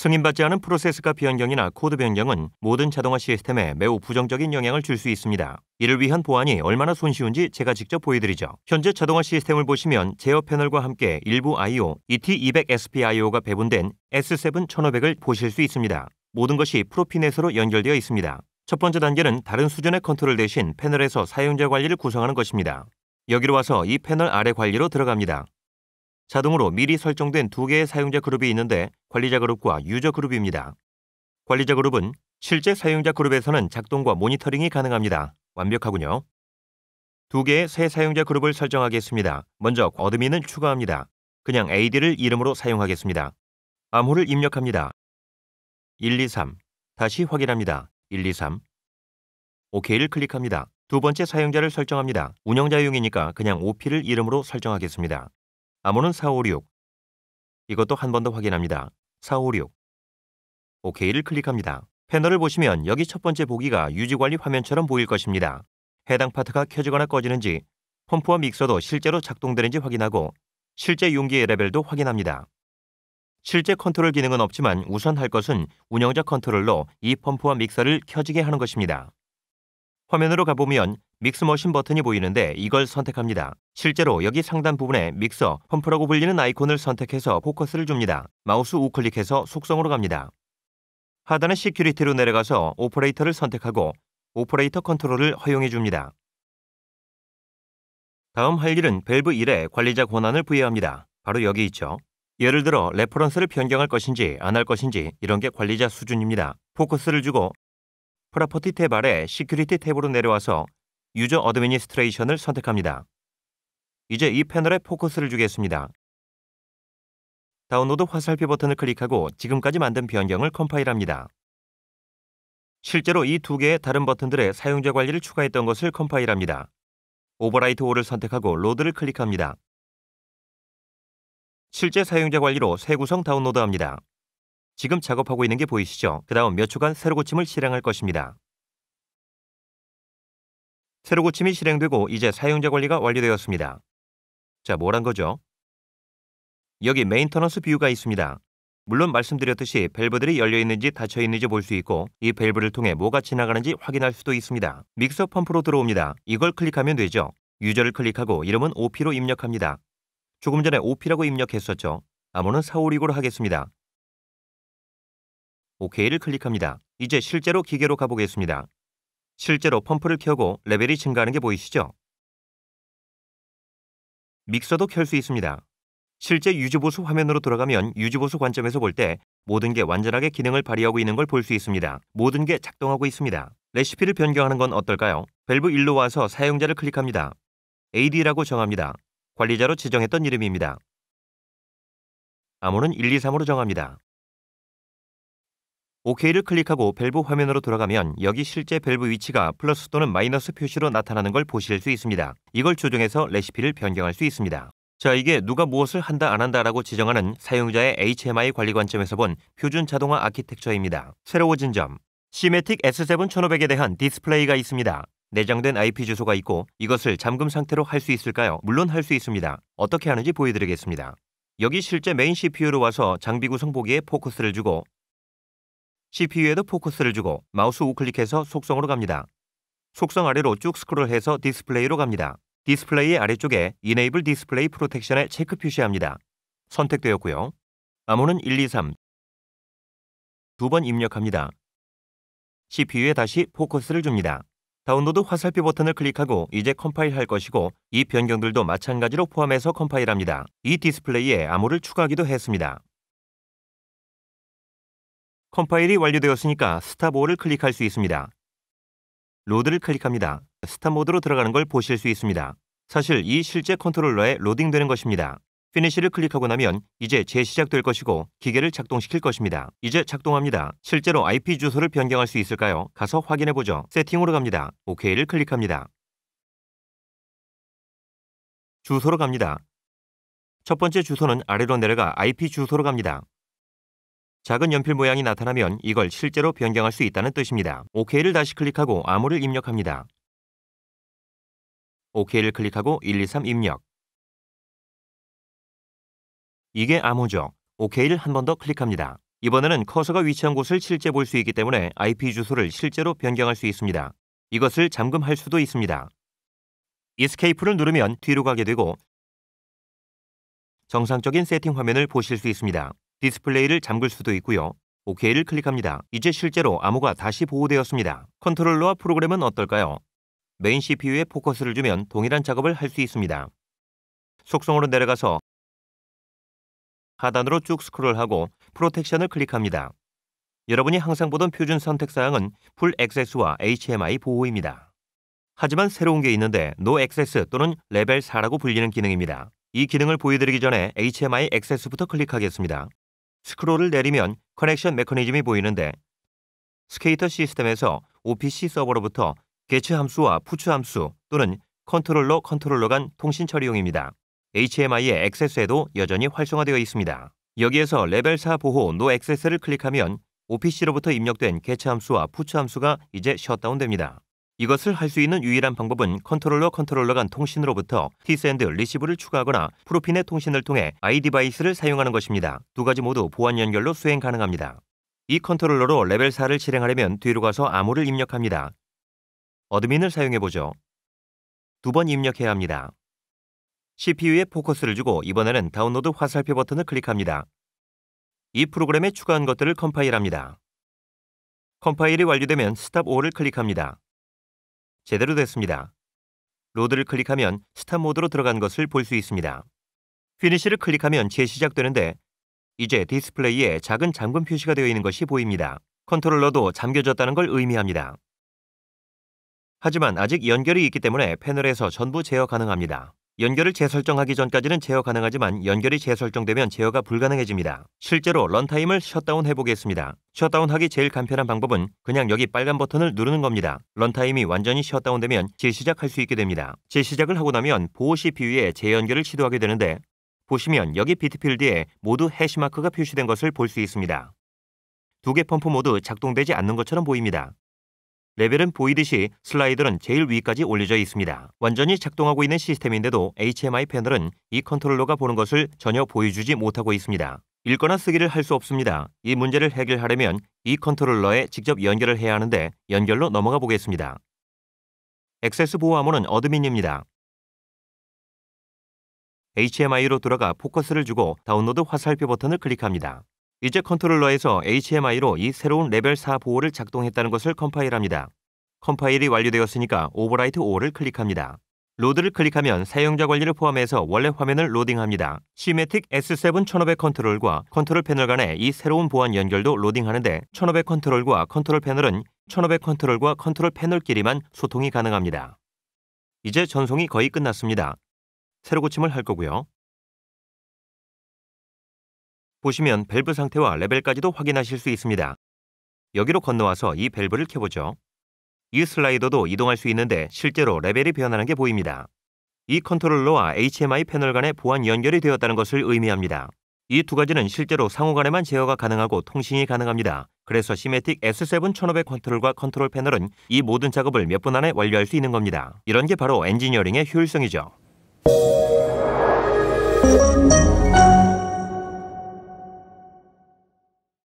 승인받지 않은 프로세스가 변경이나 코드 변경은 모든 자동화 시스템에 매우 부정적인 영향을 줄 수 있습니다. 이를 위한 보안이 얼마나 손쉬운지 제가 직접 보여드리죠. 현재 자동화 시스템을 보시면 제어 패널과 함께 일부 I.O. ET200SP.I.O.가 배분된 S7 1500을 보실 수 있습니다. 모든 것이 PROFINET으로 연결되어 있습니다. 첫 번째 단계는 다른 수준의 컨트롤 대신 패널에서 사용자 관리를 구성하는 것입니다. 여기로 와서 이 패널 아래 관리로 들어갑니다. 자동으로 미리 설정된 두 개의 사용자 그룹이 있는데 관리자 그룹과 유저 그룹입니다. 관리자 그룹은 실제 사용자 그룹에서는 작동과 모니터링이 가능합니다. 완벽하군요. 두 개의 새 사용자 그룹을 설정하겠습니다. 먼저 어드민을 추가합니다. 그냥 AD를 이름으로 사용하겠습니다. 암호를 입력합니다. 123 다시 확인합니다. 123 OK를 클릭합니다. 두 번째 사용자를 설정합니다. 운영자용이니까 그냥 OP를 이름으로 설정하겠습니다. 암호는 456. 이것도 한 번 더 확인합니다. 456. OK를 클릭합니다. 패널을 보시면 여기 첫 번째 보기가 유지관리 화면처럼 보일 것입니다. 해당 파트가 켜지거나 꺼지는지, 펌프와 믹서도 실제로 작동되는지 확인하고 실제 용기의 레벨도 확인합니다. 실제 컨트롤 기능은 없지만 우선 할 것은 운영자 컨트롤로 이 펌프와 믹서를 켜지게 하는 것입니다. 화면으로 가보면 Mix Machine 버튼이 보이는데 이걸 선택합니다. 실제로 여기 상단 부분에 믹서, 펌프라고 불리는 아이콘을 선택해서 포커스를 줍니다. 마우스 우클릭해서 속성으로 갑니다. 하단의 Security로 내려가서 오퍼레이터를 선택하고 Operator Control을 허용해 줍니다. 다음 할 일은 밸브 1에 관리자 권한을 부여합니다. 바로 여기 있죠. 예를 들어 reference를 변경할 것인지 안 할 것인지 이런 게 관리자 수준입니다. 포커스를 주고 Property 탭 아래 Security 탭으로 내려와서 User Administration을 선택합니다. 이제 이 패널에 포커스를 주겠습니다. 다운로드 화살표 버튼을 클릭하고 지금까지 만든 변경을 컴파일합니다. 실제로 이 두 개의 다른 버튼들의 사용자 관리를 추가했던 것을 컴파일합니다. Overwrite All을 선택하고 Load를 클릭합니다. 실제 사용자 관리로 새 구성 다운로드합니다. 지금 작업하고 있는 게 보이시죠? 그 다음 몇 초간 새로 고침을 실행할 것입니다. 새로 고침이 실행되고 이제 사용자 관리가 완료되었습니다. 자, 뭘한 거죠? 여기 Maintenance View가 있습니다. 물론 말씀드렸듯이 밸브들이 열려 있는지 닫혀 있는지 볼 수 있고 이 밸브를 통해 뭐가 지나가는지 확인할 수도 있습니다. 믹서 펌프로 들어옵니다. 이걸 클릭하면 되죠. User를 클릭하고 이름은 OP로 입력합니다. 조금 전에 OP라고 입력했었죠. 암호는 456으로 하겠습니다. OK를 클릭합니다. 이제 실제로 기계로 가보겠습니다. 실제로 펌프를 켜고 레벨이 증가하는 게 보이시죠? 믹서도 켤 수 있습니다. 실제 유지보수 화면으로 들어가면 유지보수 관점에서 볼 때 모든 게 완전하게 기능을 발휘하고 있는 걸 볼 수 있습니다. 모든 게 작동하고 있습니다. 레시피를 변경하는 건 어떨까요? 밸브 1로 와서 사용자를 클릭합니다. AD라고 정합니다. 관리자로 지정했던 이름입니다. 암호는 123으로 정합니다. OK를 클릭하고 밸브 화면으로 돌아가면 여기 실제 밸브 위치가 플러스 또는 마이너스 표시로 나타나는 걸 보실 수 있습니다. 이걸 조정해서 레시피를 변경할 수 있습니다. 자, 이게 누가 무엇을 한다 안 한다라고 지정하는 사용자의 HMI 관리 관점에서 본 표준 자동화 아키텍처입니다. 새로워진 점, SIMATIC S7 1500에 대한 디스플레이가 있습니다. 내장된 IP 주소가 있고 이것을 잠금 상태로 할 수 있을까요? 물론 할 수 있습니다. 어떻게 하는지 보여드리겠습니다. 여기 실제 메인 CPU로 와서 장비 구성 보기에 포커스를 주고 CPU에도 포커스를 주고 마우스 우클릭해서 속성으로 갑니다. 속성 아래로 쭉 스크롤해서 디스플레이로 갑니다. 디스플레이의 아래쪽에 Enable Display Protection에 체크 표시합니다. 선택되었고요. 암호는 123. 두 번 입력합니다. CPU에 다시 포커스를 줍니다. 다운로드 화살표 버튼을 클릭하고 이제 컴파일 할 것이고 이 변경들도 마찬가지로 포함해서 컴파일합니다. 이 디스플레이에 암호를 추가하기도 했습니다. 컴파일이 완료되었으니까 Stop All을 클릭할 수 있습니다. Load를 클릭합니다. Stop 모드로 들어가는 걸 보실 수 있습니다. 사실 이 실제 컨트롤러에 로딩되는 것입니다. 피니시를 클릭하고 나면 이제 재시작될 것이고 기계를 작동시킬 것입니다. 이제 작동합니다. 실제로 IP 주소를 변경할 수 있을까요? 가서 확인해 보죠. 세팅으로 갑니다. OK를 클릭합니다. 주소로 갑니다. 첫 번째 주소는 아래로 내려가 IP 주소로 갑니다. 작은 연필 모양이 나타나면 이걸 실제로 변경할 수 있다는 뜻입니다. OK를 다시 클릭하고 암호를 입력합니다. OK를 클릭하고 123 입력. 이게 암호죠. OK를 한 번 더 클릭합니다. 이번에는 커서가 위치한 곳을 실제 볼 수 있기 때문에 IP 주소를 실제로 변경할 수 있습니다. 이것을 잠금할 수도 있습니다. Escape를 누르면 뒤로 가게 되고 정상적인 세팅 화면을 보실 수 있습니다. 디스플레이를 잠글 수도 있고요. OK를 클릭합니다. 이제 실제로 암호가 다시 보호되었습니다. 컨트롤러와 프로그램은 어떨까요? 메인 CPU에 포커스를 주면 동일한 작업을 할 수 있습니다. 속성으로 내려가서 하단으로 쭉 스크롤하고 Protection을 클릭합니다. 여러분이 항상 보던 표준 선택 사항은 Full Access와 HMI 보호입니다. 하지만 새로운 게 있는데 No Access 또는 레벨 4라고 불리는 기능입니다. 이 기능을 보여드리기 전에 HMI Access부터 클릭하겠습니다. 스크롤을 내리면 Connection Mechanism이 보이는데 SCADA 시스템에서 OPC 서버로부터 Gets 함수와 Puts 함수 또는 컨트롤러 컨트롤러 간 통신 처리용입니다. HMI의 Access에도 여전히 활성화되어 있습니다. 여기에서 레벨 4 보호 No Access를 클릭하면 OPC로부터 입력된 Gets 함수와 Puts 함수가 이제 셧다운됩니다. 이것을 할 수 있는 유일한 방법은 컨트롤러 컨트롤러 간 통신으로부터 TSend Receive를 추가하거나 PROFINET 통신을 통해 iDevice를 사용하는 것입니다. 두 가지 모두 보안 연결로 수행 가능합니다. 이 컨트롤러로 레벨 4를 실행하려면 뒤로 가서 암호를 입력합니다. admin을 사용해보죠. 두 번 입력해야 합니다. CPU에 포커스를 주고 이번에는 다운로드 화살표 버튼을 클릭합니다. 이 프로그램에 추가한 것들을 컴파일합니다. 컴파일이 완료되면 stop all을 클릭합니다. 제대로 됐습니다. load를 클릭하면 stop 모드로 들어간 것을 볼 수 있습니다. finish를 클릭하면 재시작되는데 이제 디스플레이에 작은 잠금 표시가 되어 있는 것이 보입니다. 컨트롤러도 잠겨졌다는 걸 의미합니다. 하지만 아직 연결이 있기 때문에 패널에서 전부 제어 가능합니다. 연결을 재설정하기 전까지는 제어 가능하지만 연결이 재설정되면 제어가 불가능해집니다. 실제로 runtime을 셧다운 해보겠습니다. 셧다운하기 제일 간편한 방법은 그냥 여기 빨간 버튼을 누르는 겁니다. runtime이 완전히 셧다운되면 재시작할 수 있게 됩니다. 재시작을 하고 나면 보호 CPU에 재연결을 시도하게 되는데 보시면 여기 bit field에 모두 hash mark가 표시된 것을 볼 수 있습니다. 두 개 펌프 모두 작동되지 않는 것처럼 보입니다. 레벨은 보이듯이 슬라이더는 제일 위까지 올려져 있습니다. 완전히 작동하고 있는 시스템인데도 HMI 패널은 이 컨트롤러가 보는 것을 전혀 보여주지 못하고 있습니다. 읽거나 쓰기를 할 수 없습니다. 이 문제를 해결하려면 이 컨트롤러에 직접 연결을 해야 하는데 연결로 넘어가 보겠습니다. 액세스 보호 암호는 admin입니다. HMI로 들어가 포커스를 주고 다운로드 화살표 버튼을 클릭합니다. 이제 컨트롤러에서 HMI로 이 새로운 레벨 4 보호를 작동했다는 것을 컴파일합니다. 컴파일이 완료되었으니까 overwrite all을 클릭합니다. load를 클릭하면 사용자 관리를 포함해서 원래 화면을 로딩합니다. SIMATIC S7 1500 컨트롤과 컨트롤 패널 간의 이 새로운 보안 연결도 로딩하는데 1500 컨트롤과 컨트롤 패널은 1500 컨트롤과 컨트롤 패널끼리만 소통이 가능합니다. 이제 전송이 거의 끝났습니다. 새로 고침을 할 거고요. 보시면 밸브 상태와 레벨까지도 확인하실 수 있습니다. 여기로 건너와서 이 밸브를 켜보죠. 이 슬라이더도 이동할 수 있는데 실제로 레벨이 변하는 게 보입니다. 이 컨트롤러와 HMI 패널 간의 보안 연결이 되었다는 것을 의미합니다. 이 두 가지는 실제로 상호 간에만 제어가 가능하고 통신이 가능합니다. 그래서 SIMATIC S7 1500 컨트롤과 컨트롤 패널은 이 모든 작업을 몇 분 안에 완료할 수 있는 겁니다. 이런 게 바로 엔지니어링의 효율성이죠.